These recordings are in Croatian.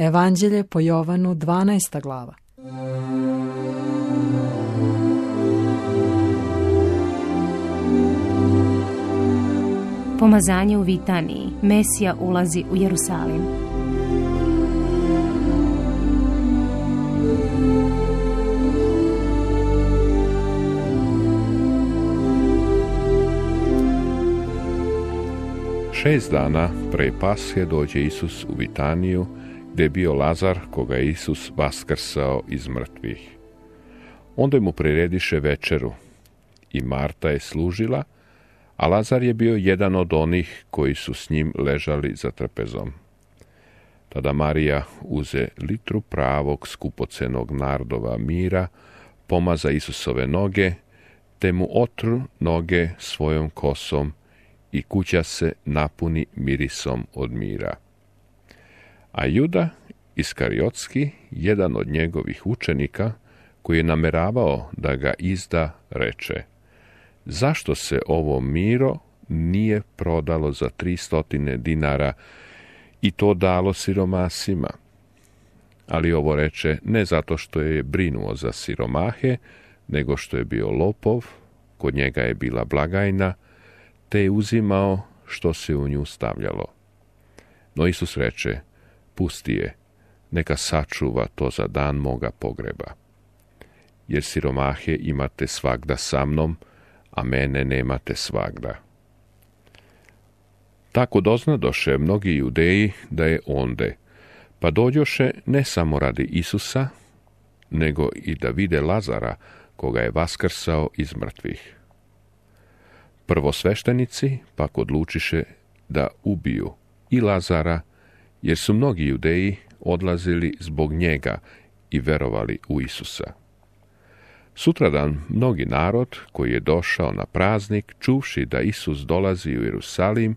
Evanđelje po Jovanu 12. glava. Pomazanje u Vitaniji. Mesija ulazi u Jerusalim. Šest dana pre Pashe dođe Isus u Vitaniju, gdje je bio Lazar, koga je Isus vaskrsao iz mrtvih. Onda mu prirediše večeru i Marta je služila, a Lazar je bio jedan od onih koji su s njim ležali za trpezom. Tada Marija uze litru pravog skupocenog nardova mira, pomaza Isusove noge, te mu otru noge svojom kosom i kuća se napuni mirisom od mira. A Juda Iskariotski, jedan od njegovih učenika, koji je nameravao da ga izda, reče Zašto se ovo miro nije prodalo za tri stotine dinara i to dalo siromasima? Ali ovo reče ne zato što je brinuo za siromahe, nego što je bio lopov, kod njega je bila blagajna, te je uzimao što se u nju stavljalo. No Isus reče, pusti je, neka sačuva to za dan moga pogreba. Jer siromahe imate svagda sa mnom, a mene nemate svagda. Tako doznadoše mnogi judeji da je onde, pa dođoše ne samo radi Isusa, nego i da vide Lazara, koga je vaskrsao iz mrtvih. Prvosveštenici pak odlučiše da ubiju i Lazara, jer su mnogi judeji odlazili zbog njega i verovali u Isusa. Sutradan mnogi narod koji je došao na praznik, čuvši da Isus dolazi u Jerusalim,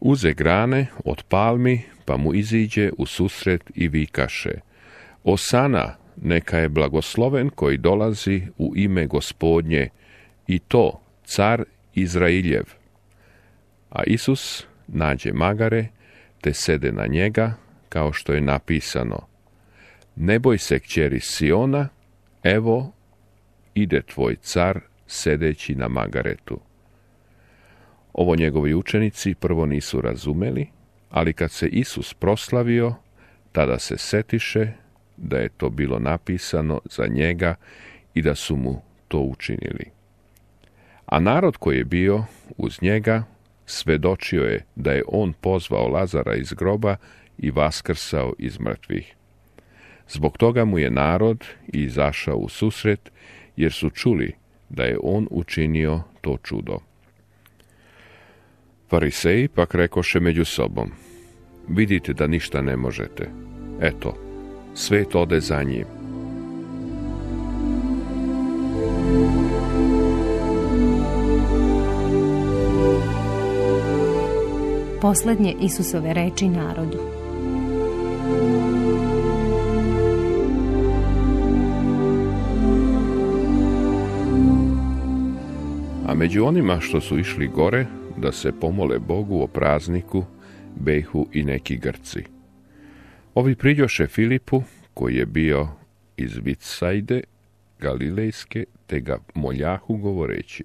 uze grane od palmi, pa mu iziđe u susret i vikaše. Osana, neka je blagosloven koji dolazi u ime gospodnje, i to, car Izrailjev. A Isus nađe magare, te sede na njega, kao što je napisano. Ne boj se kćeri Siona, evo, ide tvoj car, sedeći na magaretu. Ovo njegovi učenici prvo nisu razumeli, ali kad se Isus proslavio, tada se setiše da je to bilo napisano za njega i da su mu to učinili. A narod koji je bio uz njega svedočio je da je on pozvao Lazara iz groba i vaskrsao iz mrtvih. Zbog toga mu je narod izašao u susret, jer su čuli da je on učinio to čudo. Fariseji pak rekoše među sobom, vidite da ništa ne možete. Eto, svet ode za njim. Posljednje Isusove reči narodu. A među onima što su išli gore, da se pomole Bogu o prazniku, behu i neki Grci. Ovi priđoše Filipu, koji je bio iz Vitsajde, Galilejske, te ga moljahu govoreći,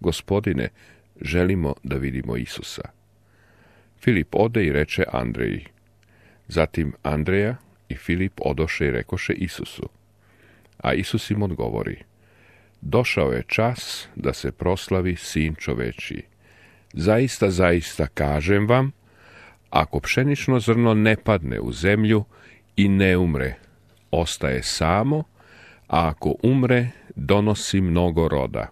Gospodine, želimo da vidimo Isusa. Filip ode i reče Andreji. Zatim Andreja i Filip odoše i rekoše Isusu. A Isus im odgovori. Došao je čas da se proslavi sin čoveči. Zaista, zaista kažem vam, ako pšenično zrno ne padne u zemlju i ne umre, ostaje samo, a ako umre, donosi mnogo roda.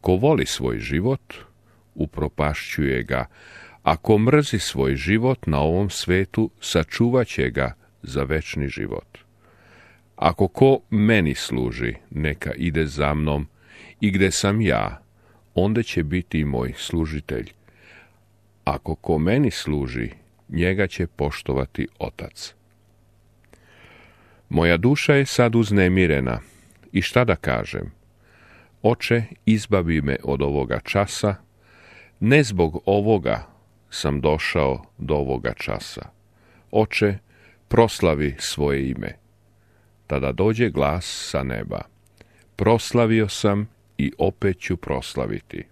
Ko voli svoj život, upropašćuje ga, ako mrzi svoj život na ovom svetu, sačuvat će ga za večni život. Ako ko meni služi, neka ide za mnom i gde sam ja, onda će biti moj služitelj. Ako ko meni služi, njega će poštovati otac. Moja duša je sad uznemirena i šta da kažem? Oče, izbavi me od ovoga časa, ne zbog ovoga sam došao do ovoga časa. Oče, proslavi svoje ime. Tada dođe glas sa neba. Proslavio sam i opet ću proslaviti.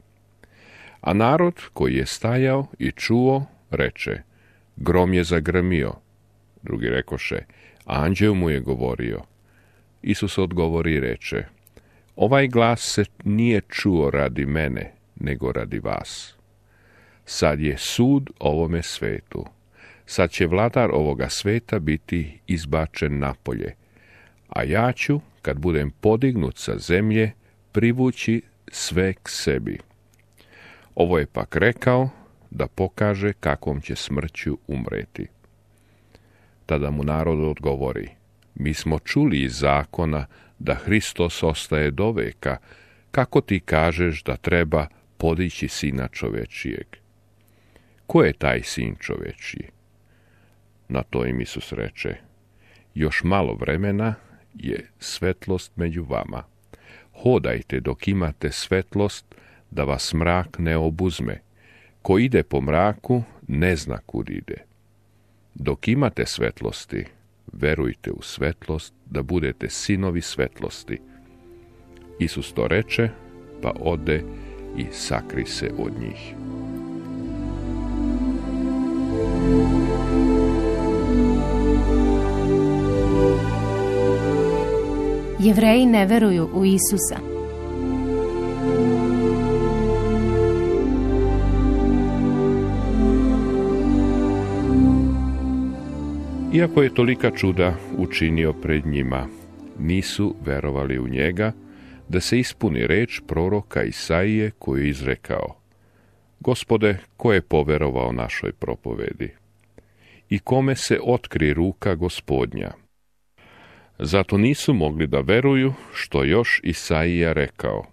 A narod koji je stajao i čuo, reče, grom je zagrmio. Drugi rekoše, anđeo mu je govorio. Isus odgovori i reče, ovaj glas se nije čuo radi mene, nego radi vas. Sad je sud ovome svetu. Sad će vladar ovoga sveta biti izbačen napolje, a ja ću, kad budem podignut sa zemlje, privući sve k sebi. Ovo je pak rekao da pokaže kakvom će smrću umreti. Tada mu narod odgovori, mi smo čuli iz zakona da Hristos ostaje do veka, kako ti kažeš da treba podići sina čovečijeg? Ko je taj sin čovečiji? Na to im Isus reče, još malo vremena je svetlost među vama. Hodajte dok imate svetlost, da vas mrak ne obuzme. Ko ide po mraku, ne zna kud ide. Dok imate svetlosti, verujte u svetlost, da budete sinovi svetlosti. Isus to reče, pa ode i sakri se od njih. Jevreji ne veruju u Isusa. Iako je tolika čuda učinio pred njima, nisu verovali u njega, da se ispuni reč proroka Isaije koju je izrekao. Gospode, ko je poverovao našoj propovedi? I kome se otkri ruka gospodnja? Zato nisu mogli da veruju što još Isaija rekao.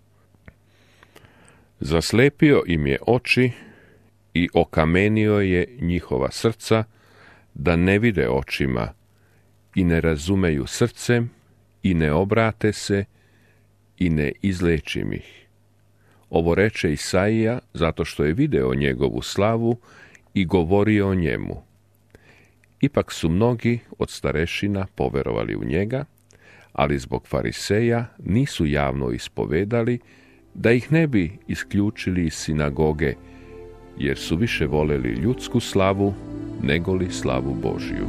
Zaslepio im je oči i okamenio je njihova srca, da ne vide očima i ne razumeju srcem i ne obrate se i ne izlečim ih. Ovo reče Isaija zato što je video njegovu slavu i govorio o njemu. Ipak su mnogi od starešina poverovali u njega, ali zbog fariseja nisu javno ispovedali da ih ne bi isključili iz sinagoge, jer su više voleli ljudsku slavu nego li slavu Božiju.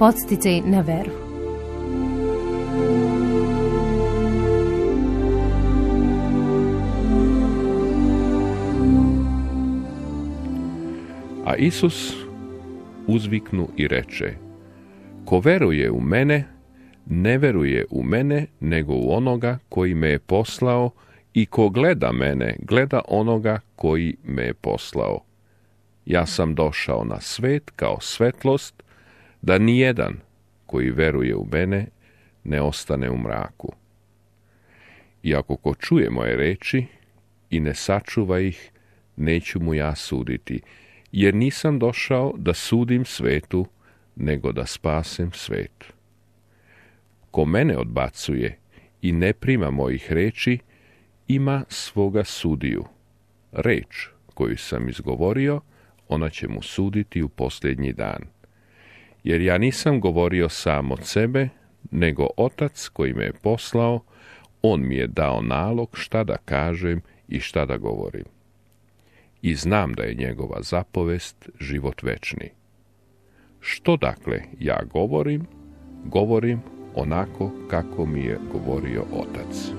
Podsticaj na veru. A Isus uzviknu i reče, ko veruje u mene, ne veruje u mene, nego u onoga koji me je poslao i ko gleda mene, gleda onoga koji me je poslao. Ja sam došao na svet kao svetlost, da nijedan koji veruje u mene ne ostane u mraku. I ako ko čuje moje reči i ne sačuva ih, neću mu ja suditi, jer nisam došao da sudim svetu, nego da spasem svet. Ko mene odbacuje i ne prima mojih reči, ima svoga sudiju. Reč koju sam izgovorio, ona će mu suditi u posljednji dan. Jer ja nisam govorio sam od sebe, nego otac koji me je poslao, on mi je dao nalog šta da kažem i šta da govorim i znam da je njegova zapovest život večni. Što dakle ja govorim? Govorim onako kako mi je govorio otac.